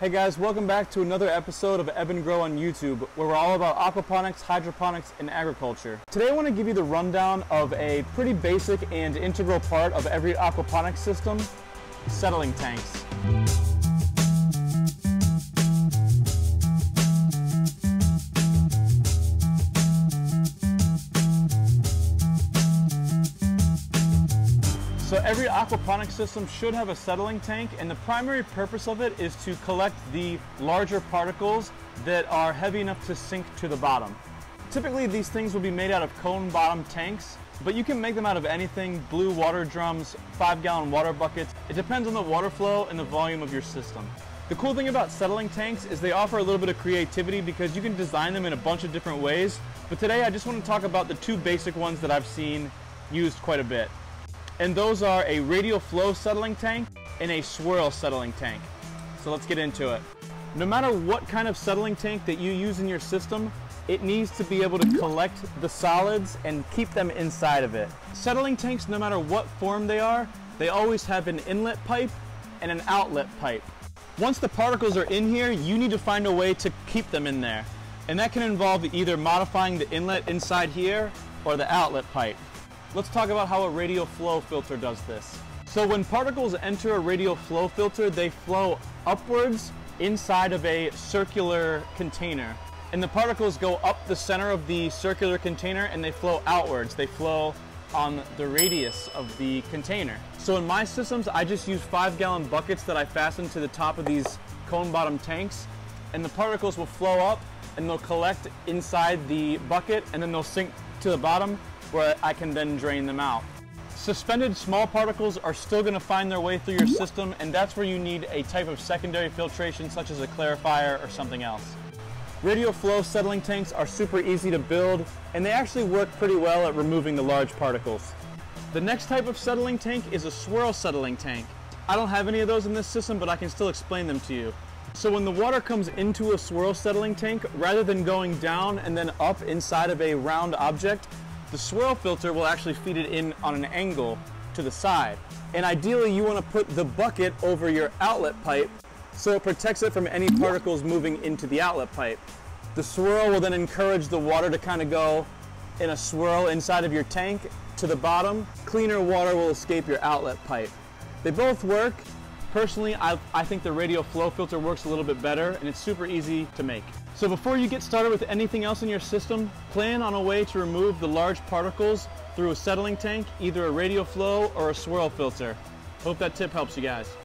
Hey guys, welcome back to another episode of Ebb and Grow on YouTube, where we're all about aquaponics, hydroponics, and agriculture. Today I want to give you the rundown of a pretty basic and integral part of every aquaponics system, settling tanks. So every aquaponics system should have a settling tank and the primary purpose of it is to collect the larger particles that are heavy enough to sink to the bottom. Typically these things will be made out of cone bottom tanks, but you can make them out of anything, blue water drums, five gallon water buckets. It depends on the water flow and the volume of your system. The cool thing about settling tanks is they offer a little bit of creativity because you can design them in a bunch of different ways. But today I just want to talk about the two basic ones that I've seen used quite a bit and those are a radial flow settling tank and a swirl settling tank. So let's get into it. No matter what kind of settling tank that you use in your system, it needs to be able to collect the solids and keep them inside of it. Settling tanks, no matter what form they are, they always have an inlet pipe and an outlet pipe. Once the particles are in here, you need to find a way to keep them in there. And that can involve either modifying the inlet inside here or the outlet pipe. Let's talk about how a radial flow filter does this. So when particles enter a radial flow filter, they flow upwards inside of a circular container. And the particles go up the center of the circular container and they flow outwards. They flow on the radius of the container. So in my systems, I just use five gallon buckets that I fasten to the top of these cone bottom tanks and the particles will flow up and they'll collect inside the bucket and then they'll sink to the bottom where I can then drain them out. Suspended small particles are still going to find their way through your system and that's where you need a type of secondary filtration such as a clarifier or something else. Radial flow settling tanks are super easy to build and they actually work pretty well at removing the large particles. The next type of settling tank is a swirl settling tank. I don't have any of those in this system but I can still explain them to you. So when the water comes into a swirl settling tank, rather than going down and then up inside of a round object, the swirl filter will actually feed it in on an angle to the side. And ideally you want to put the bucket over your outlet pipe so it protects it from any particles moving into the outlet pipe. The swirl will then encourage the water to kind of go in a swirl inside of your tank to the bottom. Cleaner water will escape your outlet pipe. They both work. Personally, I, I think the radial flow filter works a little bit better and it's super easy to make. So before you get started with anything else in your system, plan on a way to remove the large particles through a settling tank, either a radial flow or a swirl filter. Hope that tip helps you guys.